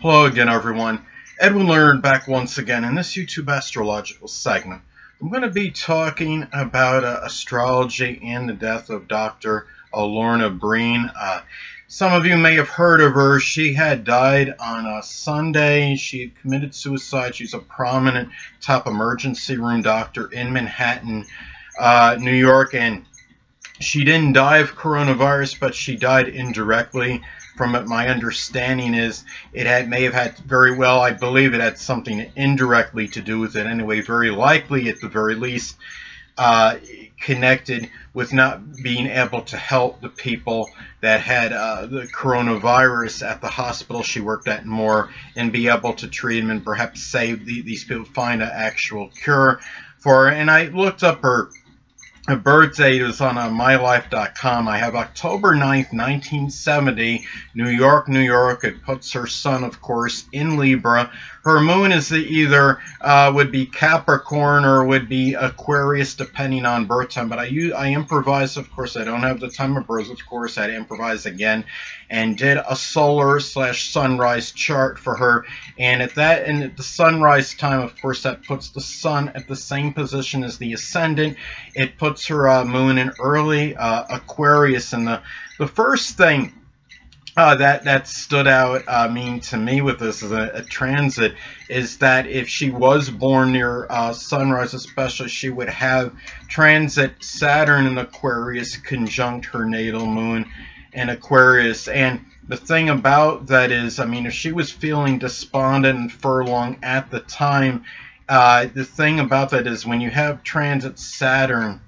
Hello again, everyone. Edwin Learnard back once again in this YouTube astrological segment. I'm going to be talking about uh, astrology and the death of Dr. Lorna Breen. Uh, some of you may have heard of her. She had died on a Sunday. She had committed suicide. She's a prominent top emergency room doctor in Manhattan, uh, New York, and she didn't die of coronavirus, but she died indirectly from it, my understanding is it had may have had very well, I believe it had something indirectly to do with it anyway, very likely at the very least uh, connected with not being able to help the people that had uh, the coronavirus at the hospital she worked at more and be able to treat them and perhaps save the, these people, find an actual cure for her. And I looked up her a birth date is on uh, mylife.com. I have October 9th, 1970, New York, New York. It puts her sun, of course, in Libra. Her moon is either uh, would be Capricorn or would be Aquarius, depending on birth time. But I use, I improvise, of course. I don't have the time of birth, of course. I had to improvise again and did a solar slash sunrise chart for her. And at that, and at the sunrise time, of course, that puts the sun at the same position as the ascendant. It puts her uh, moon in early uh, Aquarius. And the, the first thing uh, that that stood out uh, mean to me with this as a, a, transit is that if she was born near uh, sunrise especially she would have transit Saturn in Aquarius conjunct her natal moon in Aquarius. And the thing about that is I mean if she was feeling despondent and furlong at the time uh, the thing about that is when you have transit Saturn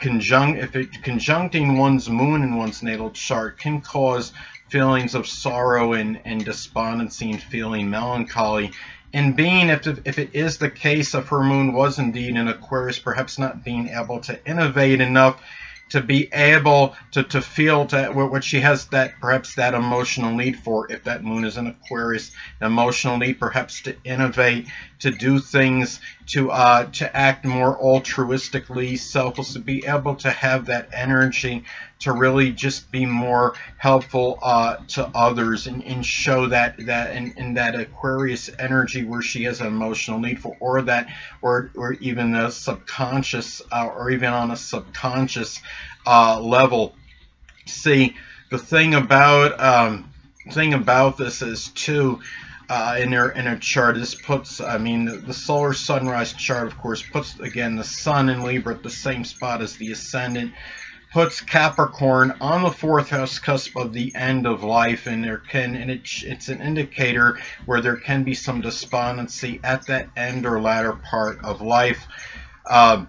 conjunct if it conjuncting one's moon in one's natal chart can cause feelings of sorrow and, and despondency and feeling melancholy. And being, if, if it is the case of her moon was indeed in Aquarius, perhaps not being able to innovate enough to be able to, to feel to what she has that perhaps that emotional need for if that moon is in Aquarius emotional need perhaps to innovate to do things to uh, to act more altruistically selfless to be able to have that energy to really just be more helpful uh, to others and, and show that that in, that Aquarius energy where she has an emotional need for or that or or even a subconscious uh, or even on a subconscious uh, level. See, the thing about um, thing about this is too. Uh, in their in a chart. This puts, I mean, the, the, solar sunrise chart, of course, puts again the sun in Libra at the same spot as the ascendant, puts Capricorn on the fourth house cusp of the end of life, and there can and it, it's an indicator where there can be some despondency at that end or latter part of life. Um,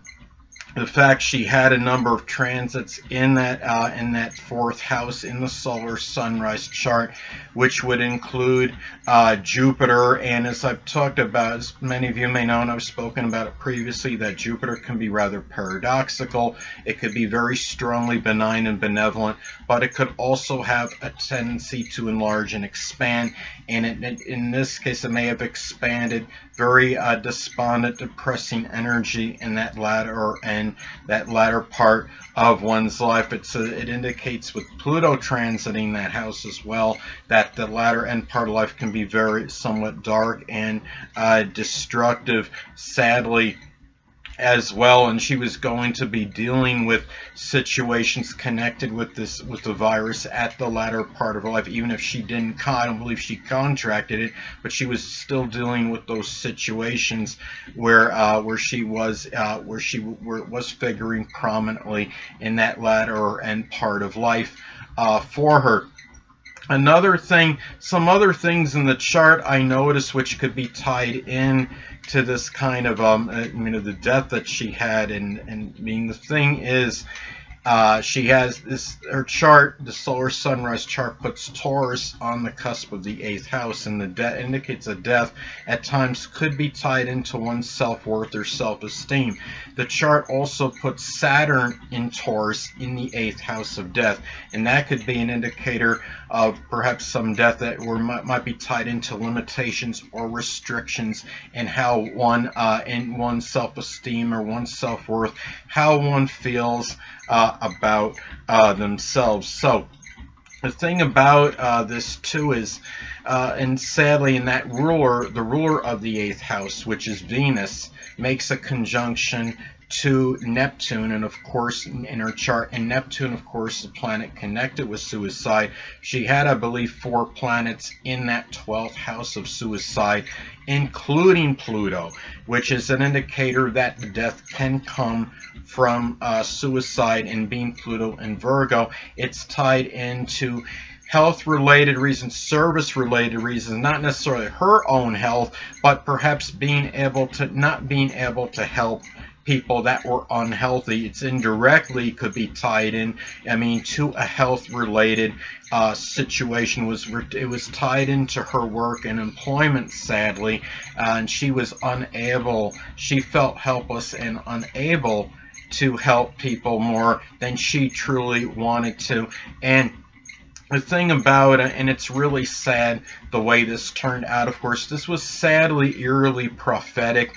the fact she had a number of transits in that uh, in that fourth house in the solar sunrise chart, which would include uh, Jupiter. And as I've talked about, as many of you may know, and I've spoken about it previously, that Jupiter can be rather paradoxical. It could be very strongly benign and benevolent, but it could also have a tendency to enlarge and expand. And it, in this case, it may have expanded very uh, despondent, depressing energy in that latter and that latter part of one's life. It's a, it indicates with Pluto transiting that house as well that the latter end part of life can be very somewhat dark and uh, destructive. Sadly, as well and she was going to be dealing with situations connected with this with the virus at the latter part of her life even if she didn't I don't believe she contracted it but she was still dealing with those situations where uh, where she was uh, where she where was figuring prominently in that latter end part of life uh, for her Another thing, some other things in the chart I noticed which could be tied in to this kind of, um, uh, you know, the death that she had. And, and I mean, the thing is, uh, she has this, her chart, the solar sunrise chart puts Taurus on the cusp of the eighth house, and the de indicates a death at times could be tied into one's self-worth or self-esteem. The chart also puts Saturn in Taurus in the eighth house of death, and that could be an indicator of perhaps some death that were, might, might be tied into limitations or restrictions and how one, uh, in one's self-esteem or one's self-worth, how one feels uh, about uh, themselves. So the thing about uh, this too is, uh, and sadly, in that ruler, the ruler of the eighth house, which is Venus, makes a conjunction to Neptune, and of course, in her chart, and Neptune, of course, the planet connected with suicide. She had, I believe, four planets in that 12th house of suicide, including Pluto, which is an indicator that death can come from uh, suicide and being Pluto and Virgo. It's tied into health related reasons, service related reasons, not necessarily her own health, but perhaps being able to not being able to help people that were unhealthy. It's indirectly could be tied in. I mean, to a health related uh, situation was it was tied into her work and employment, sadly, and she was unable. She felt helpless and unable to help people more than she truly wanted to, and the thing about it, and it's really sad the way this turned out, of course, this was sadly, eerily prophetic.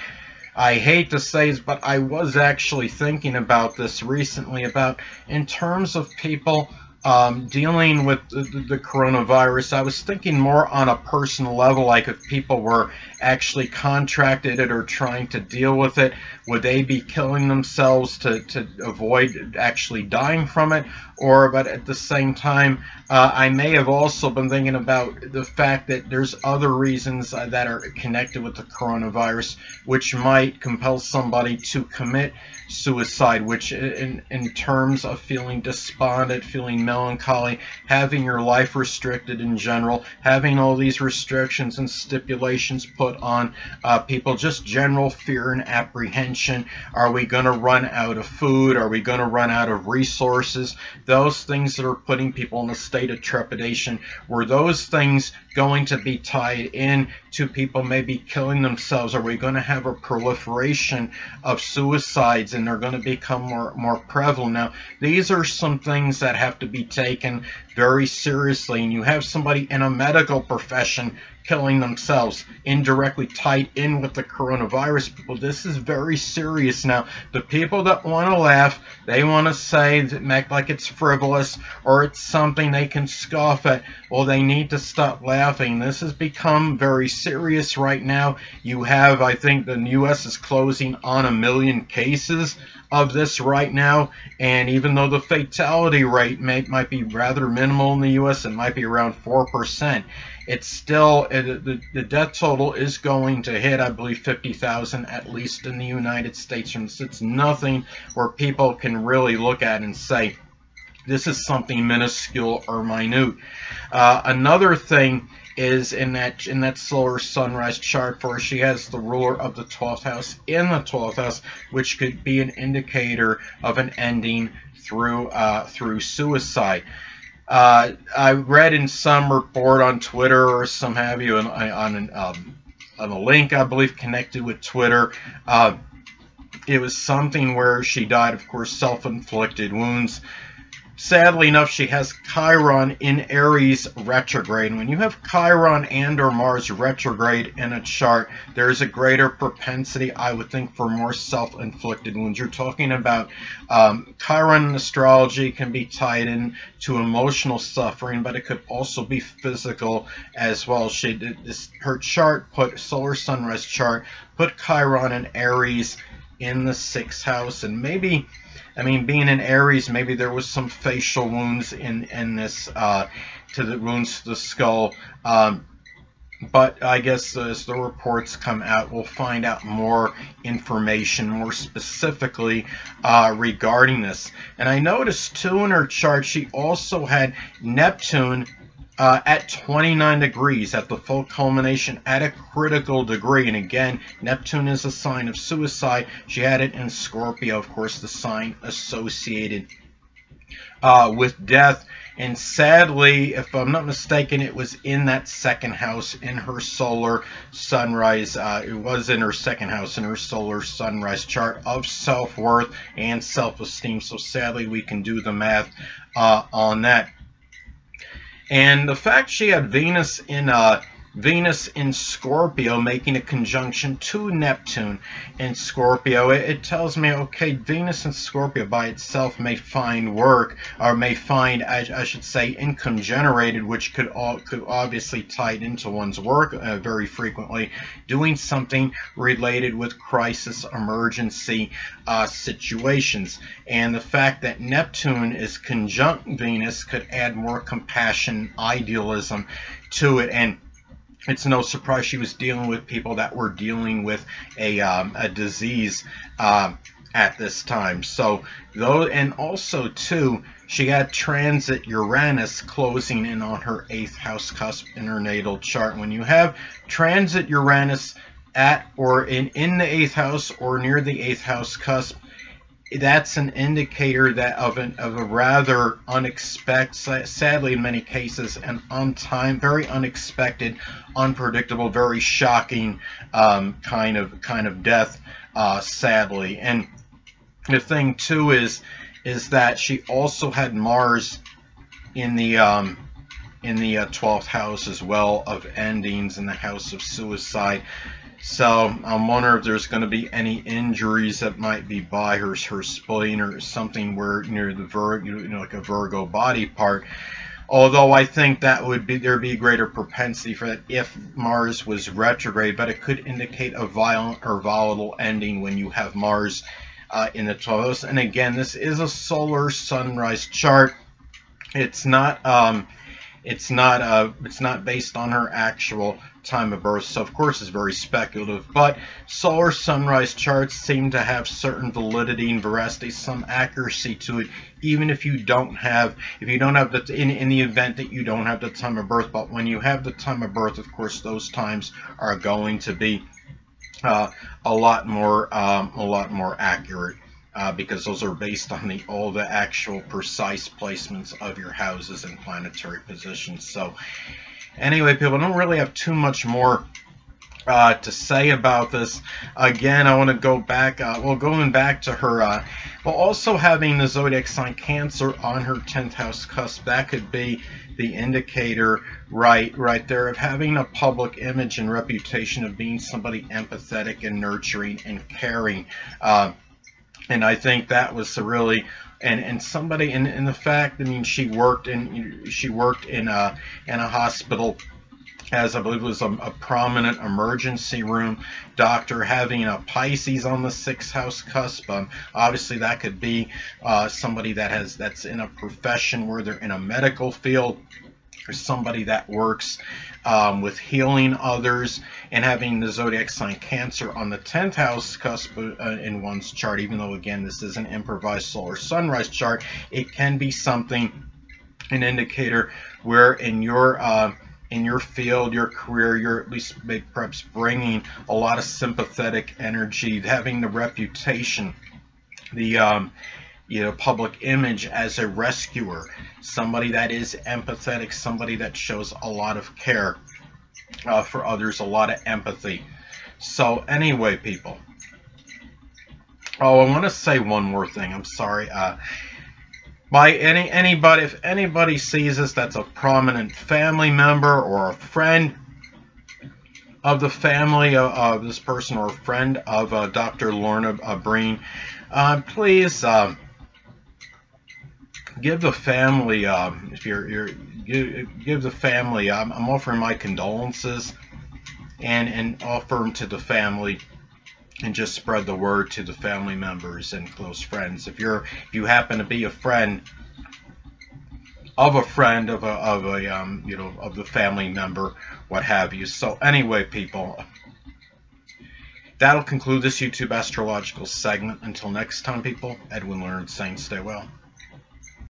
I hate to say it, but I was actually thinking about this recently about in terms of people um, dealing with the, the, coronavirus, I was thinking more on a personal level, like if people were actually contracted it or trying to deal with it, would they be killing themselves to, to avoid actually dying from it? Or, but at the same time, uh, I may have also been thinking about the fact that there's other reasons uh, that are connected with the coronavirus, which might compel somebody to commit suicide, which in, in terms of feeling despondent, feeling melancholy, having your life restricted in general, having all these restrictions and stipulations put on uh, people, just general fear and apprehension. Are we going to run out of food? Are we going to run out of resources? Those things that are putting people in a state of trepidation, were those things going to be tied in to people maybe killing themselves? Are we going to have a proliferation of suicides and they're going to become more, more prevalent? Now, these are some things that have to be taken very seriously. And you have somebody in a medical profession killing themselves, indirectly tied in with the coronavirus. People, this is very serious now. The people that want to laugh, they want to say, that make like it's frivolous or it's something they can scoff at. Well, they need to stop laughing. This has become very serious right now. You have, I think, the U.S. is closing on a million cases of this right now. And even though the fatality rate may, might be rather minimal in the U.S., it might be around 4% it's still it, the, the death total is going to hit i believe 50,000 at least in the united states and it's nothing where people can really look at and say this is something minuscule or minute uh, another thing is in that in that solar sunrise chart for her. She has the ruler of the 12th house in the 12th house, which could be an indicator of an ending through uh, through suicide. Uh, I read in some report on Twitter or some have you on, on, an, um, on a link, I believe, connected with Twitter. Uh, it was something where she died, of course, self-inflicted wounds. Sadly enough, she has Chiron in Aries retrograde. When you have Chiron and or Mars retrograde in a chart, there is a greater propensity, I would think, for more self-inflicted wounds. You're talking about um, Chiron in astrology can be tied in to emotional suffering, but it could also be physical as well. She did this, her chart put solar sunrise chart put Chiron in Aries in the sixth house, and maybe I mean, being in Aries, maybe there was some facial wounds in in this uh, to the wounds to the skull. Um, but I guess as the reports come out, we'll find out more information, more specifically uh, regarding this. And I noticed too in her chart, she also had Neptune uh, at 29 degrees at the full culmination at a critical degree. And again, Neptune is a sign of suicide. She had it in Scorpio, of course, the sign associated uh, with death. And sadly, if I'm not mistaken, it was in that second house in her solar sunrise. Uh, it was in her second house in her solar sunrise chart of self-worth and self-esteem. So sadly, we can do the math uh, on that. And the fact she had Venus in uh, Venus in Scorpio making a conjunction to Neptune in Scorpio. It, it, tells me, okay, Venus in Scorpio by itself may find work, or may find, I, I should say, income generated, which could all, could obviously tie into one's work uh, very frequently, doing something related with crisis emergency uh, situations. And the fact that Neptune is conjunct Venus could add more compassion, idealism to it. And it's no surprise she was dealing with people that were dealing with a, um, a disease um, at this time. So, though, and also too, she had transit Uranus closing in on her eighth house cusp in her natal chart. When you have transit Uranus at or in in the eighth house or near the eighth house cusp, that's an indicator that of an of a rather unexpected, sadly in many cases, an on time, very unexpected, unpredictable, very shocking um, kind of kind of death, uh, sadly. And the thing too is is that she also had Mars in the um, in the uh, 12th house as well of endings in the house of suicide. So I'm wondering if there's going to be any injuries that might be by her, her spleen or something where near the Virgo, you know, like a Virgo body part. Although I think that would be there'd be greater propensity for that if Mars was retrograde, but it could indicate a violent or volatile ending when you have Mars uh, in the 12th. And again, this is a solar sunrise chart. It's not um, it's not uh, it's not based on her actual time of birth, so of course it's very speculative. But solar sunrise charts seem to have certain validity and veracity, some accuracy to it, even if you don't have if you don't have the in in the event that you don't have the time of birth. But when you have the time of birth, of course, those times are going to be uh, a lot more um, a lot more accurate uh, because those are based on the all the actual precise placements of your houses and planetary positions. So anyway, people, I don't really have too much more uh, to say about this. Again, I want to go back, uh, well, going back to her, uh, well, also having the zodiac sign Cancer on her 10th house cusp, that could be the indicator right right there of having a public image and reputation of being somebody empathetic and nurturing and caring. Uh, and I think that was really and and somebody in in the fact I mean she worked in she worked in a in a hospital as I believe was a, a, prominent emergency room doctor having a Pisces on the sixth house cusp. Um, obviously, that could be uh, somebody that has that's in a profession where they're in a medical field or somebody that works um, with healing others and having the zodiac sign Cancer on the 10th house cusp uh, in one's chart, even though, again, this is an improvised solar sunrise chart, it can be something, an indicator where in your uh, in your field, your career, you're at least perhaps bringing a lot of sympathetic energy, having the reputation, the um, you know, public image as a rescuer, somebody that is empathetic, somebody that shows a lot of care uh, for others, a lot of empathy. So anyway, people. Oh, I want to say one more thing. I'm sorry. Uh, by any anybody, if anybody sees this, that's a prominent family member or a friend of the family of, of this person or a friend of uh, Dr. Lorna uh, Breen, uh, please um, give the family, um, if you're, you're give, give the family, I'm, I'm offering my condolences and, and offer them to the family and just spread the word to the family members and close friends. If you're, if you happen to be a friend of a friend of a, of a um, you know, of the family member, what have you. So anyway, people, that'll conclude this YouTube astrological segment. Until next time, people, Edwin Learnard saying stay well.